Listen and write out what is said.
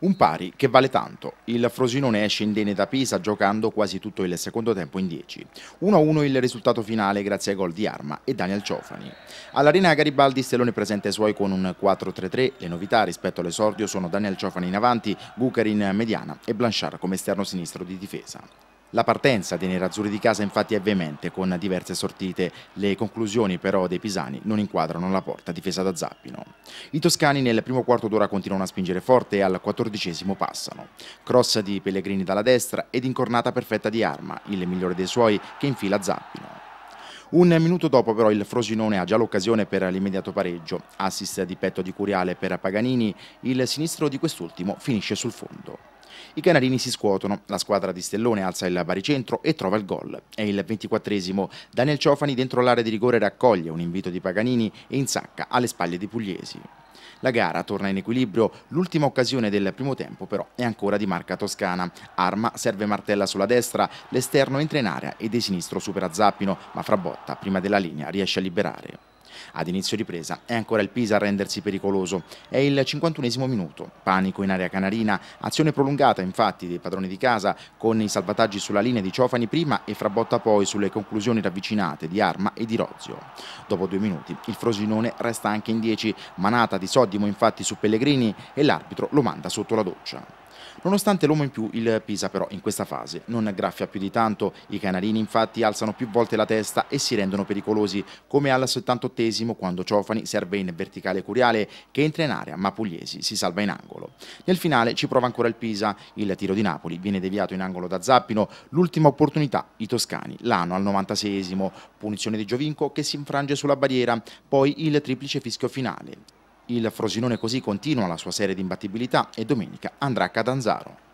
Un pari che vale tanto. Il Frosinone esce indenne da Pisa giocando quasi tutto il secondo tempo in 10. 1-1 il risultato finale grazie ai gol di Arma e Daniel Ciofani. All'Arena Garibaldi Stellone presenta i suoi con un 4-3-3. Le novità rispetto all'esordio sono Daniel Ciofani in avanti, Bucher in mediana e Blanchard come esterno sinistro di difesa. La partenza dei nerazzurri di casa infatti è veemente con diverse sortite, le conclusioni però dei pisani non inquadrano la porta difesa da Zappino. I toscani nel primo quarto d'ora continuano a spingere forte e al quattordicesimo passano. Cross di Pellegrini dalla destra ed incornata perfetta di Arma, il migliore dei suoi che infila Zappino. Un minuto dopo però il Frosinone ha già l'occasione per l'immediato pareggio. Assist di petto di Curiale per Paganini, il sinistro di quest'ultimo finisce sul fondo. I canarini si scuotono, la squadra di Stellone alza il baricentro e trova il gol. È il ventiquattresimo. Daniel Ciofani dentro l'area di rigore raccoglie un invito di Paganini e insacca alle spalle di Pugliesi. La gara torna in equilibrio, l'ultima occasione del primo tempo però è ancora di marca toscana. Arma serve Martella sulla destra, l'esterno entra in area e di sinistro supera Zappino, ma Frabotta prima della linea riesce a liberare. Ad inizio ripresa è ancora il Pisa a rendersi pericoloso. È il 51 minuto. Panico in area canarina, azione prolungata infatti dei padroni di casa con i salvataggi sulla linea di Ciofani prima e Frabotta poi sulle conclusioni ravvicinate di Arma e di Rozio. Dopo due minuti il Frosinone resta anche in 10, manata di Soddimo infatti su Pellegrini e l'arbitro lo manda sotto la doccia. Nonostante l'uomo in più, il Pisa però in questa fase non graffia più di tanto, i canarini infatti alzano più volte la testa e si rendono pericolosi, come al 78esimo quando Ciofani serve in verticale Curiale che entra in area ma Pugliesi si salva in angolo. Nel finale ci prova ancora il Pisa, il tiro di Napoli viene deviato in angolo da Zappino, l'ultima opportunità i toscani l'hanno al 96esimo, punizione di Giovinco che si infrange sulla barriera, poi il triplice fischio finale. Il Frosinone così continua la sua serie di imbattibilità e domenica andrà a Catanzaro.